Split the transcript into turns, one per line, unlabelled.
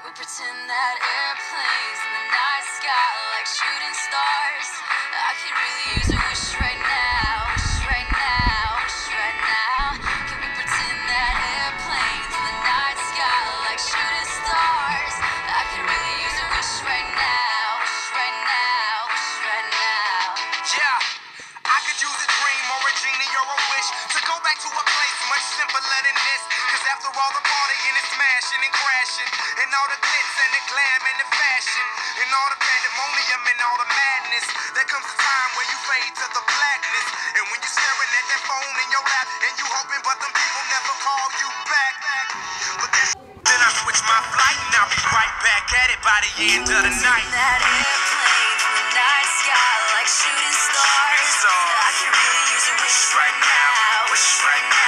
we pretend that airplanes in the night sky like shooting stars? I could really use a wish right now, wish right now, wish right now. Can we pretend that airplanes in the night sky like shooting stars? I could really use a wish right now, wish right now, wish right now.
Yeah, I could use a dream or a genie or a wish to go back to a place much simpler than this. Cause after all the partying and smashing and crashing, all the glitz and the glam and the fashion, and all the pandemonium and all the madness. There comes a time when you fade to the blackness, and when you're staring at that phone in your lap, and you hoping, but them people never call you back. But then I switch my flight, and I'll be right back at it by the end of the night.
That airplane in the night sky, like shooting stars. I can really use a wish right now, wish right now.